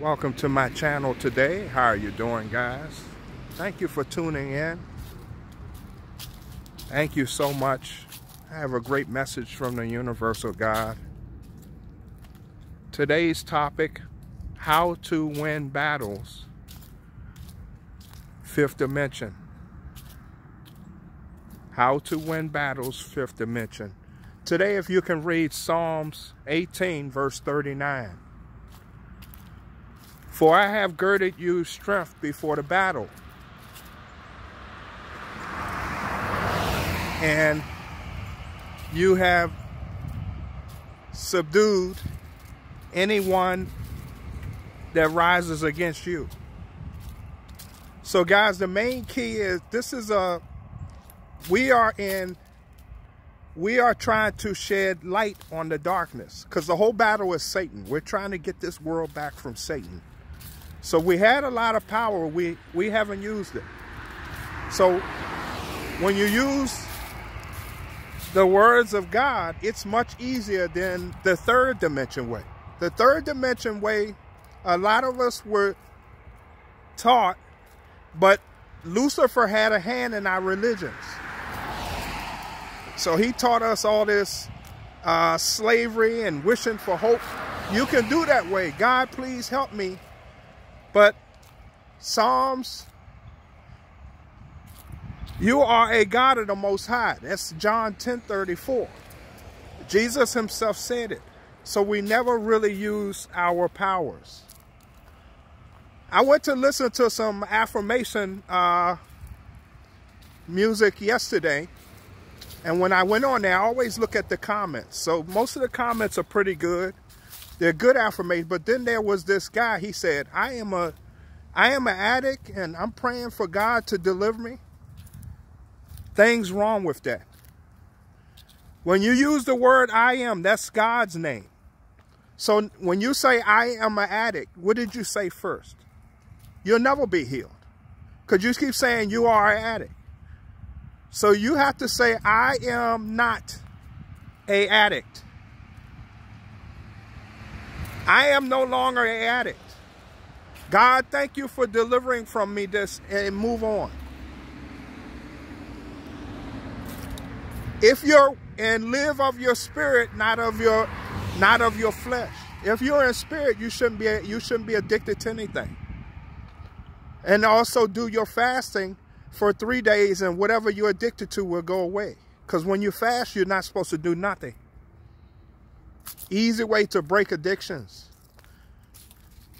Welcome to my channel today. How are you doing, guys? Thank you for tuning in. Thank you so much. I have a great message from the Universal God. Today's topic, how to win battles. Fifth dimension. How to win battles, fifth dimension. Today, if you can read Psalms 18, verse 39. For I have girded you strength before the battle. And you have subdued anyone that rises against you. So guys, the main key is this is a, we are in we are trying to shed light on the darkness because the whole battle is Satan. We're trying to get this world back from Satan. So we had a lot of power. We, we haven't used it. So when you use the words of God, it's much easier than the third dimension way. The third dimension way, a lot of us were taught, but Lucifer had a hand in our religions. So he taught us all this uh, slavery and wishing for hope. You can do that way. God, please help me. But Psalms, you are a God of the Most High. That's John 10 34. Jesus himself said it. So we never really use our powers. I went to listen to some affirmation uh, music yesterday and when I went on there, I always look at the comments. So most of the comments are pretty good. They're good affirmations. But then there was this guy, he said, I am a I am an addict and I'm praying for God to deliver me. Things wrong with that. When you use the word I am, that's God's name. So when you say I am an addict, what did you say first? You'll never be healed. Because you keep saying you are an addict. So you have to say, I am not a addict. I am no longer a addict. God, thank you for delivering from me this and move on. If you're and live of your spirit, not of your not of your flesh. If you're in spirit, you shouldn't be you shouldn't be addicted to anything. And also do your fasting for three days and whatever you're addicted to will go away. Because when you fast, you're not supposed to do nothing. Easy way to break addictions.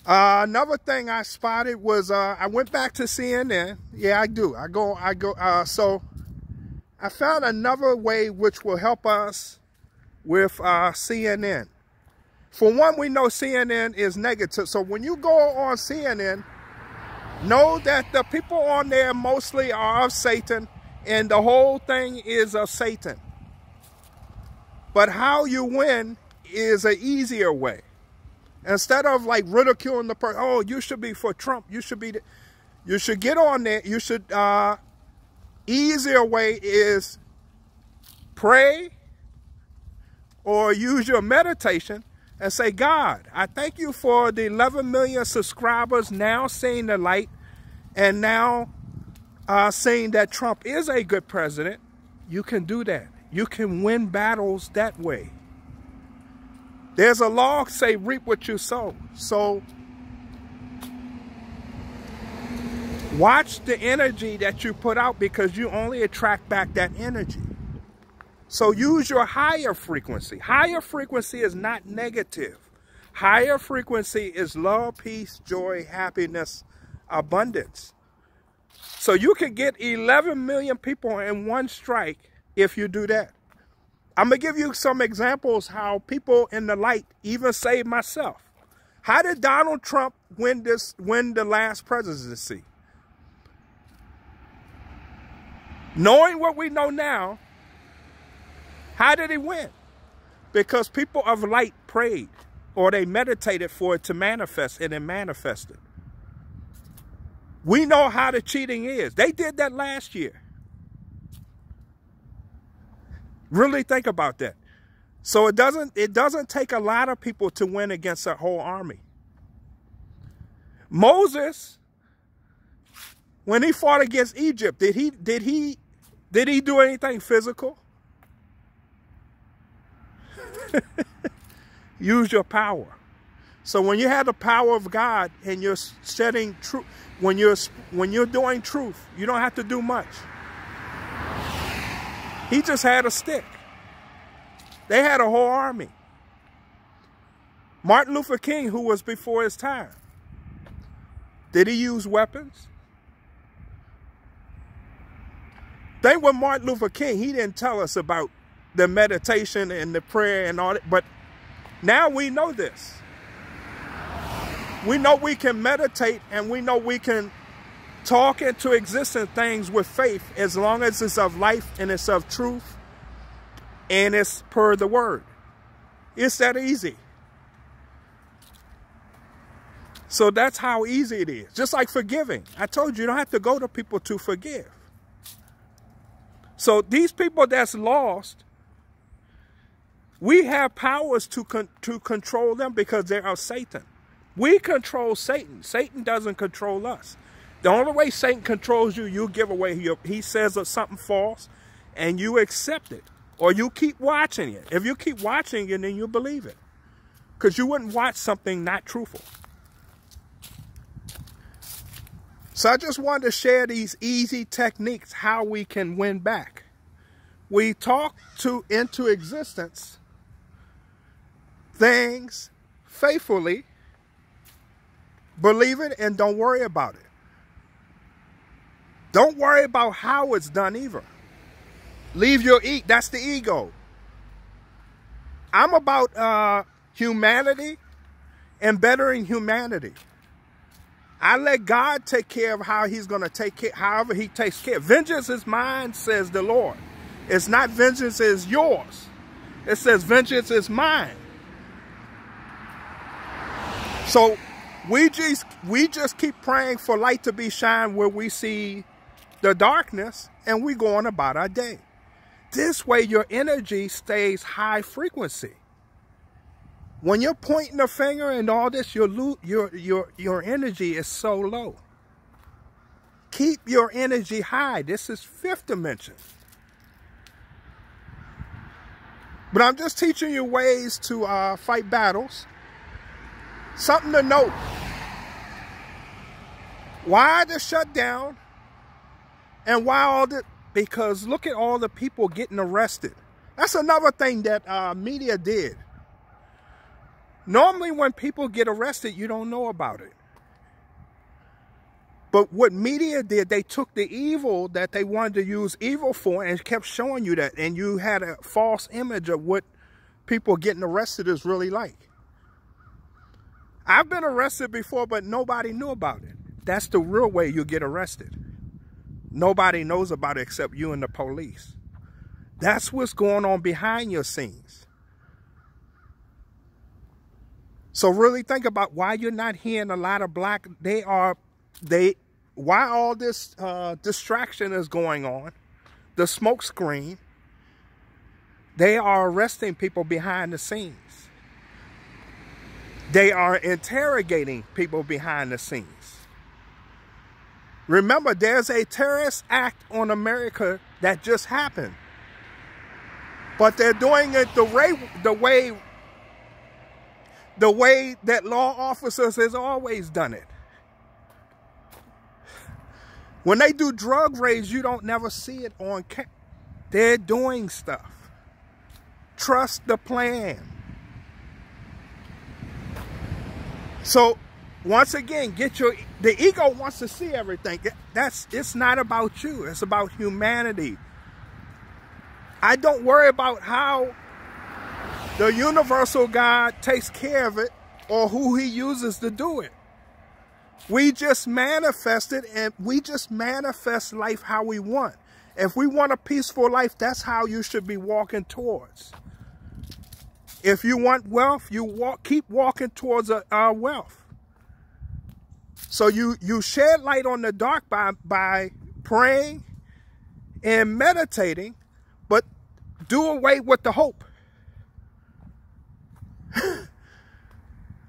Uh, another thing I spotted was uh, I went back to CNN. Yeah, I do. I go. I go. Uh, so I found another way which will help us with uh, CNN. For one, we know CNN is negative. So when you go on CNN, Know that the people on there mostly are of Satan and the whole thing is of Satan. But how you win is an easier way. Instead of like ridiculing the person, oh, you should be for Trump. You should be, you should get on there. You should, uh, easier way is pray or use your meditation and say, God, I thank you for the 11 million subscribers now seeing the light and now uh, saying that Trump is a good president. You can do that. You can win battles that way. There's a law say reap what you sow. So watch the energy that you put out because you only attract back that energy. So use your higher frequency. Higher frequency is not negative. Higher frequency is love, peace, joy, happiness, abundance. So you can get 11 million people in one strike if you do that. I'm going to give you some examples how people in the light even saved myself. How did Donald Trump win this win the last presidency? Knowing what we know now, how did he win? Because people of light prayed or they meditated for it to manifest and it manifested. We know how the cheating is. They did that last year. Really think about that. So it doesn't it doesn't take a lot of people to win against a whole army. Moses, when he fought against Egypt, did he did he did he do anything physical? Use your power. So when you have the power of God and you're setting truth, when you're when you're doing truth, you don't have to do much. He just had a stick. They had a whole army. Martin Luther King, who was before his time, did he use weapons? Thing with Martin Luther King, he didn't tell us about the meditation and the prayer and all that, but now we know this. We know we can meditate and we know we can talk into existence things with faith as long as it's of life and it's of truth and it's per the word. It's that easy. So that's how easy it is. Just like forgiving. I told you, you don't have to go to people to forgive. So these people that's lost, we have powers to, con to control them because they are Satan. We control Satan. Satan doesn't control us. The only way Satan controls you, you give away your, he says something false and you accept it. Or you keep watching it. If you keep watching it, then you believe it. Because you wouldn't watch something not truthful. So I just wanted to share these easy techniques how we can win back. We talk to into existence things faithfully, believe it, and don't worry about it. Don't worry about how it's done either. Leave your eat. That's the ego. I'm about uh, humanity and bettering humanity. I let God take care of how he's going to take care, however he takes care. Vengeance is mine, says the Lord. It's not vengeance is yours. It says vengeance is mine. So we just we just keep praying for light to be shined where we see the darkness and we go on about our day. This way your energy stays high frequency. When you're pointing a finger and all this, your your your your energy is so low. Keep your energy high. This is fifth dimension. But I'm just teaching you ways to uh, fight battles. Something to note. Why the shutdown? And why all the... Because look at all the people getting arrested. That's another thing that uh, media did. Normally when people get arrested, you don't know about it. But what media did, they took the evil that they wanted to use evil for and kept showing you that. And you had a false image of what people getting arrested is really like. I've been arrested before, but nobody knew about it. That's the real way you get arrested. Nobody knows about it except you and the police. That's what's going on behind your scenes. So really think about why you're not hearing a lot of black, they are, they, why all this uh, distraction is going on, the smoke screen, they are arresting people behind the scenes. They are interrogating people behind the scenes. Remember, there's a terrorist act on America that just happened. But they're doing it the way, the way the way that law officers has always done it. When they do drug raids, you don't never see it on camera. They're doing stuff. Trust the plan. So once again, get your the ego wants to see everything. That's it's not about you. It's about humanity. I don't worry about how the universal God takes care of it or who he uses to do it. We just manifest it and we just manifest life how we want. If we want a peaceful life, that's how you should be walking towards. If you want wealth, you walk, keep walking towards our uh, wealth. So you, you shed light on the dark by, by praying and meditating, but do away with the hope.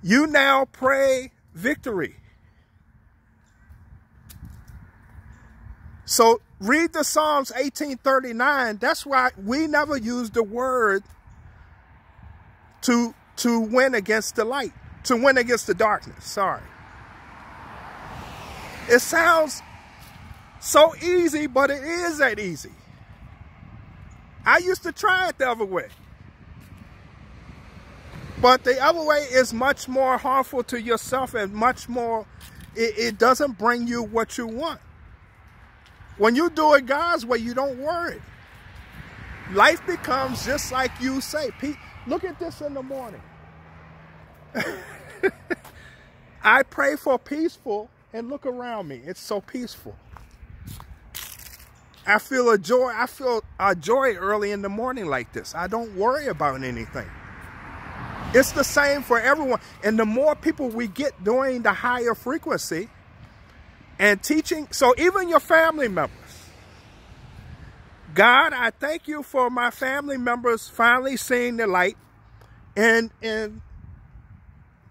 you now pray victory. So read the Psalms 1839. That's why we never use the word to to win against the light, to win against the darkness. Sorry. It sounds so easy, but it is that easy. I used to try it the other way. But the other way is much more harmful to yourself and much more, it, it doesn't bring you what you want. When you do it God's way, you don't worry. Life becomes just like you say. Pete, look at this in the morning. I pray for peaceful and look around me. It's so peaceful. I feel a joy. I feel a joy early in the morning like this. I don't worry about anything. It's the same for everyone. And the more people we get doing the higher frequency and teaching, so even your family members. God, I thank you for my family members finally seeing the light and and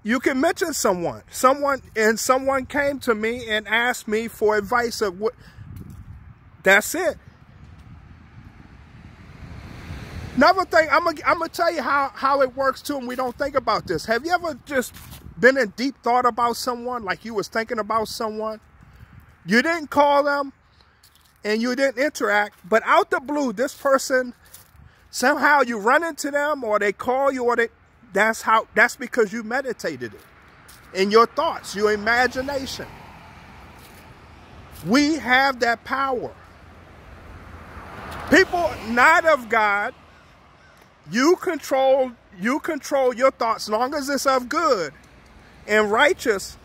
you can mention someone. Someone and someone came to me and asked me for advice of what that's it. Another thing, I'm gonna I'm gonna tell you how how it works too, and we don't think about this. Have you ever just been in deep thought about someone, like you was thinking about someone? You didn't call them, and you didn't interact, but out the blue, this person somehow you run into them, or they call you, or they that's how that's because you meditated it in your thoughts, your imagination. We have that power. People not of God you control you control your thoughts long as it's of good and righteous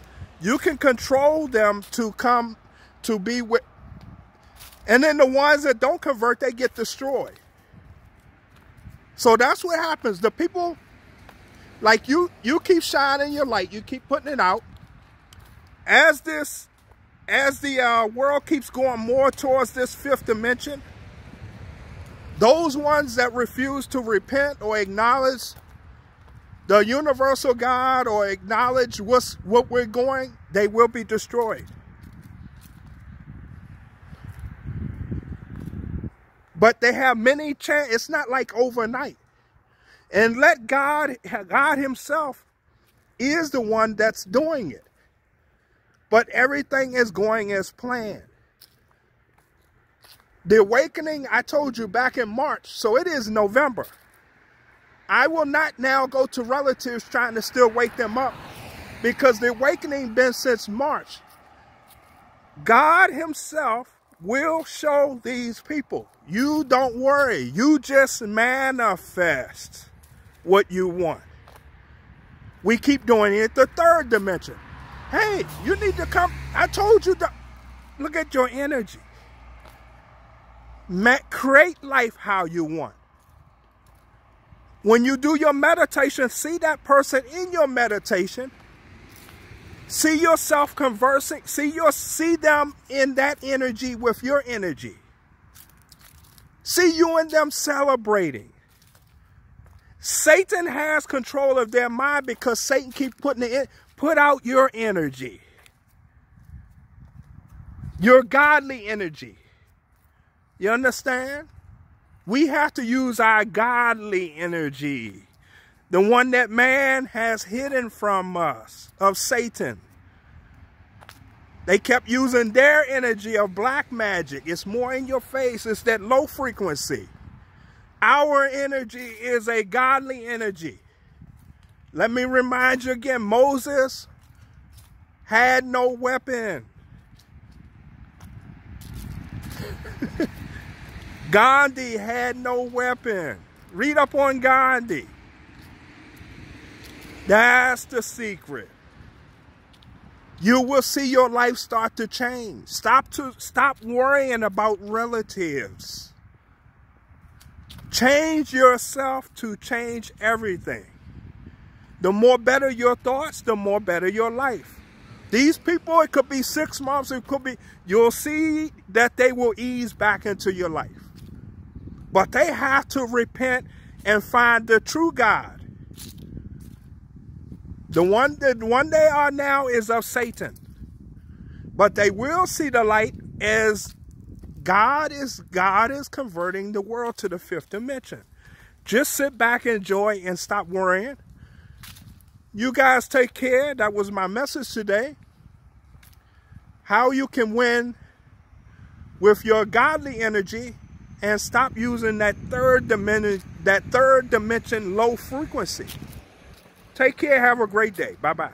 you can control them to come to be with and then the ones that don't convert they get destroyed so that's what happens the people like you you keep shining your light you keep putting it out as this as the uh, world keeps going more towards this fifth dimension those ones that refuse to repent or acknowledge the universal God or acknowledge what's, what we're going, they will be destroyed. But they have many chances. It's not like overnight. And let God, God himself is the one that's doing it. But everything is going as planned. The awakening, I told you back in March, so it is November. I will not now go to relatives trying to still wake them up because the awakening been since March. God himself will show these people. You don't worry. You just manifest what you want. We keep doing it. The third dimension. Hey, you need to come. I told you to look at your energy create life how you want. When you do your meditation, see that person in your meditation. See yourself conversing. See your see them in that energy with your energy. See you and them celebrating. Satan has control of their mind because Satan keep putting it in. Put out your energy. Your godly energy. You understand? We have to use our godly energy, the one that man has hidden from us, of Satan. They kept using their energy of black magic. It's more in your face. It's that low frequency. Our energy is a godly energy. Let me remind you again, Moses had no weapon. Gandhi had no weapon. Read up on Gandhi. That's the secret. You will see your life start to change. Stop to stop worrying about relatives. Change yourself to change everything. The more better your thoughts, the more better your life. These people, it could be six months, it could be, you'll see that they will ease back into your life. But they have to repent and find the true God. The one that one they are now is of Satan. But they will see the light as God is God is converting the world to the fifth dimension. Just sit back, and enjoy, and stop worrying. You guys take care. That was my message today. How you can win with your godly energy and stop using that third dimension, that third dimension low frequency. Take care. Have a great day. Bye-bye.